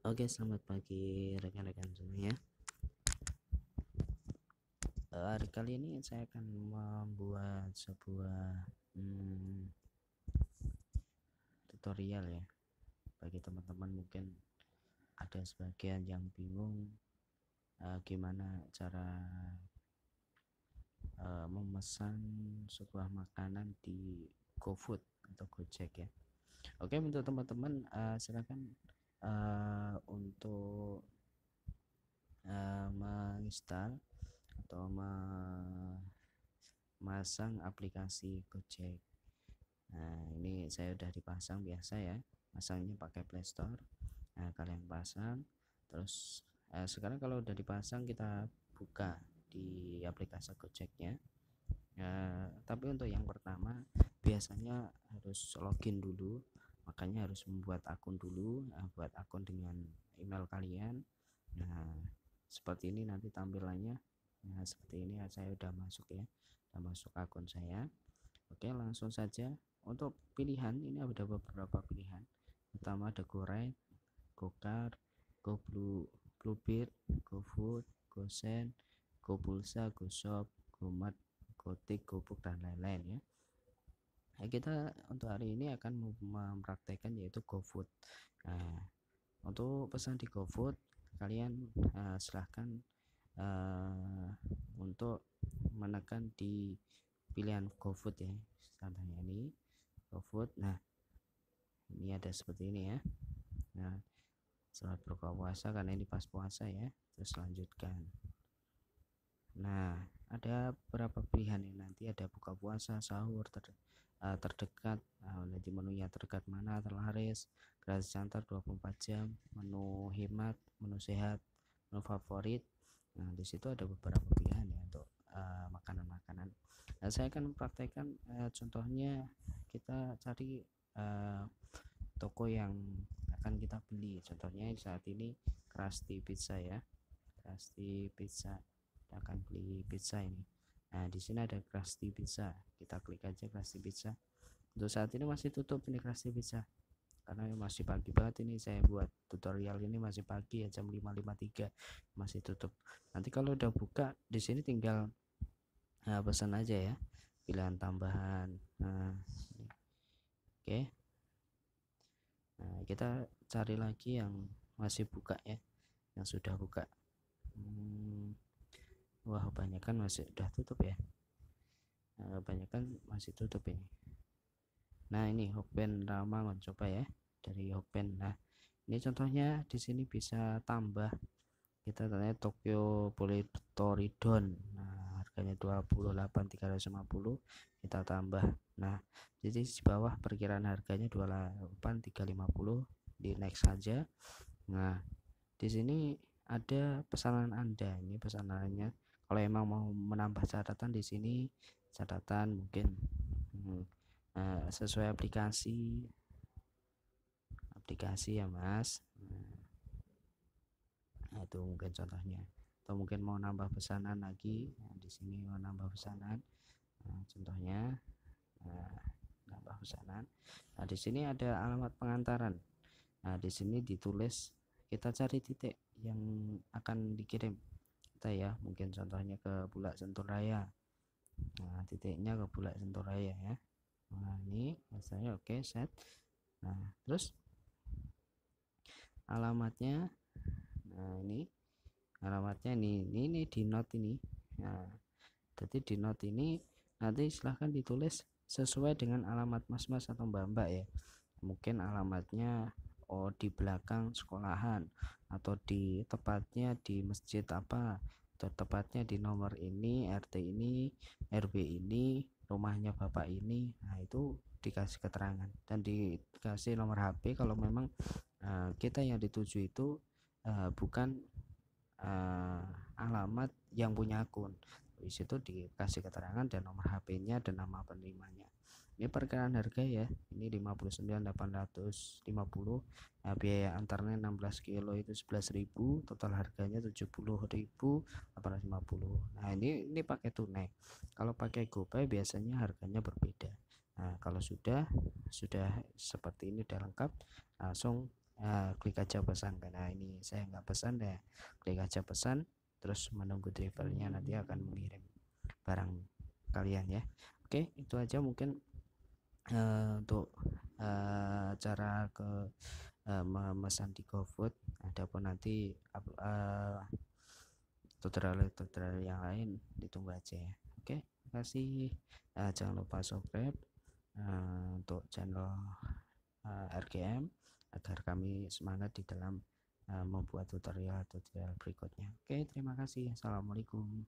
Oke, selamat pagi rekan-rekan semuanya. Uh, hari kali ini saya akan membuat sebuah hmm, tutorial ya. Bagi teman-teman mungkin ada sebagian yang bingung uh, gimana cara uh, memesan sebuah makanan di GoFood atau Gojek ya. Oke, untuk teman-teman uh, silakan uh, untuk uh, menginstal atau memasang aplikasi Gojek. Nah ini saya udah dipasang biasa ya. Masangnya pakai Playstore nah kalian pasang. Terus eh, sekarang kalau udah dipasang kita buka di aplikasi Gojeknya. Ya, tapi untuk yang pertama biasanya harus login dulu makanya harus membuat akun dulu nah, buat akun dengan email kalian. Nah seperti ini nanti tampilannya. Nah seperti ini saya udah masuk ya udah masuk akun saya. Oke langsung saja. Untuk pilihan ini ada beberapa pilihan. Pertama ada GoRide GoCar GoBlue Bluebird GoFood GoSend GoPulsa GoShop GoMart GoTik GoBook dan lain-lain ya kita untuk hari ini akan mempraktekkan yaitu GoFood. Nah, untuk pesan di GoFood, kalian uh, silahkan uh, untuk menekan di pilihan GoFood ya. Contohnya ini GoFood. Nah, ini ada seperti ini ya. Nah, selamat berbuka puasa karena ini pas puasa ya. Terus lanjutkan. Nah, ada beberapa pilihan yang nanti ada buka puasa, sahur, ter uh, terdekat uh, nanti menunya terdekat mana terlaris gratis antar 24 jam menu hemat menu sehat menu favorit. Nah di situ ada beberapa pilihan ya untuk uh, makanan-makanan. Uh, nah, saya akan mempraktekkan uh, contohnya kita cari uh, toko yang akan kita beli. Contohnya saat ini Krusty Pizza ya. Krusty Pizza. Kita akan beli pizza ini Nah, di sini ada Krusty Pizza. Kita klik aja Krusty Pizza. Untuk saat ini masih tutup ini Krusty Pizza. Karena masih pagi banget ini saya buat tutorial ini masih pagi ya jam 5.53 masih tutup. Nanti kalau udah buka di sini tinggal nah, pesan aja ya. Pilihan tambahan. Nah, oke. Okay. Nah, kita cari lagi yang masih buka ya. Yang sudah buka. Hmm, wah banyak kan masih udah tutup ya? Nah, banyak kan masih tutup ini. Nah ini Hokben Rama mencoba ya dari Hokben nah ini contohnya di sini bisa tambah. Kita tanya Tokyo Politoridon nah harganya 28.350 kita tambah. Nah jadi di bawah perkiraan harganya 28.350 di next saja. Nah di sini ada pesanan Anda. Ini pesanannya kalau emang mau menambah catatan di sini catatan mungkin hmm, uh, sesuai aplikasi. Aplikasi ya mas. Nah, itu mungkin contohnya. Atau mungkin mau nambah pesanan lagi. Nah, di sini mau nambah pesanan. Nah, contohnya nah, nambah pesanan. Nah di sini ada alamat pengantaran. Nah di sini ditulis kita cari titik yang akan dikirim kita ya mungkin contohnya ke Bulak Sentul Raya. Nah titiknya ke Bulak Sentul Raya ya. Nah ini misalnya oke okay, set. Nah terus alamatnya nah ini. Alamatnya ini ini, ini di note ini. Nah jadi di note ini nanti silahkan ditulis sesuai dengan alamat mas-mas atau mbak-mbak ya. Mungkin alamatnya oh di belakang sekolahan atau di tepatnya di masjid apa? Atau tepatnya di nomor ini RT ini RW ini rumahnya bapak ini. Nah itu dikasih keterangan dan dikasih nomor HP kalau memang uh, kita yang dituju itu uh, bukan uh, alamat yang punya akun. Di situ dikasih keterangan dan nomor HP-nya dan nama penerimanya ini perkiraan harga ya. Ini 59.850 nah, biaya antarnya 16 kilo itu 11.000 total harganya 70.850 nah ini ini pakai tunai. Kalau pakai GoPay biasanya harganya berbeda. Nah, kalau sudah sudah seperti ini sudah lengkap, langsung uh, klik aja pesan. Karena ini saya nggak pesan deh klik aja pesan terus menunggu drivernya nanti akan mengirim barang kalian ya. Oke itu aja mungkin uh, untuk uh, cara ke uh, memesan di GoFood adapun nanti uh, tutorial-tutorial yang lain ditunggu aja ya. Oke terima kasih. Uh, jangan lupa subscribe uh, untuk channel uh, RGM agar kami semangat di dalam membuat tutorial tutorial berikutnya. Oke terima kasih. Assalamualaikum